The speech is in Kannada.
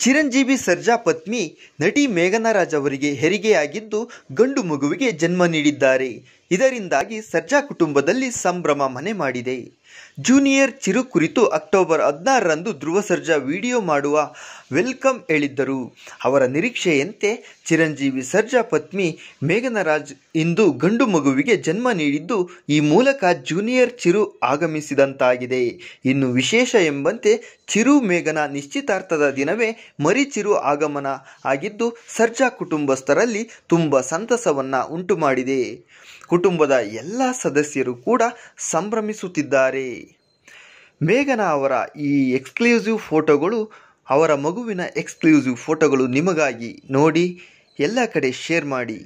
ಚಿರಂಜೀವಿ ಸರ್ಜಾ ಪತ್ನಿ ನಟಿ ಮೇಘನಾ ರಾಜ್ ಅವರಿಗೆ ಹೆರಿಗೆಯಾಗಿದ್ದು ಗಂಡು ಮಗುವಿಗೆ ಜನ್ಮ ನೀಡಿದ್ದಾರೆ. ಇದರಿಂದಾಗಿ ಸರ್ಜಾ ಕುಟುಂಬದಲ್ಲಿ ಸಂಭ್ರಮ ಮನೆ ಮಾಡಿದೆ. ಜೂನಿಯರ್ ಚಿರು ಕುರಿತು ಅಕ್ಟೋಬರ್ ಹದಿನಾರರಂದು ಧ್ರುವ ಸರ್ಜಾ ವಿಡಿಯೋ ಮಾಡುವ ವೆಲ್ಕಮ್ ಹೇಳಿದ್ದರು. ಅವರ ನಿರೀಕ್ಷೆಯಂತೆ ಚಿರಂಜೀವಿ ಸರ್ಜಾ ಪತ್ನಿ ಮೇಘನರಾಜ್ ಇಂದು ಗಂಡು ಮಗುವಿಗೆ ಜನ್ಮ ನೀಡಿದ್ದು ಈ ಮೂಲಕ ಜೂನಿಯರ್ ಚಿರು ಆಗಮಿಸಿದಂತಾಗಿದೆ. ಇನ್ನು ವಿಶೇಷ ಎಂಬಂತೆ ಚಿರು ಮೇಘನ ನಿಶ್ಚಿತಾರ್ಥದ ದಿನವೇ ಮರಿ ಚಿರು ಆಗಮನ ಆಗಿದ್ದು ಸರ್ಜಾ ಕುಟುಂಬಸ್ಥರಲ್ಲಿ ತುಂಬ ಸಂತಸವನ್ನು ಉಂಟು ಮಾಡಿದೆ ಕುಟುಂಬದ ಎಲ್ಲ ಸದಸ್ಯರು ಕೂಡ ಸಂಭ್ರಮಿಸುತ್ತಿದ್ದಾರೆ. ಮೇಘನಾ ಅವರ ಈ ಎಕ್ಸ್ಕ್ಲೂಸಿವ್ ಫೋಟೋಗಳು ಅವರ ಮಗುವಿನ ಎಕ್ಸ್ಕ್ಲೂಸಿವ್ ಫೋಟೋಗಳು ನಿಮಗಾಗಿ ನೋಡಿ, ಎಲ್ಲ ಕಡೆ ಶೇರ್ ಮಾಡಿ.